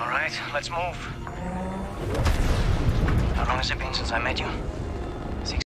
All right, let's move. How long has it been since I met you?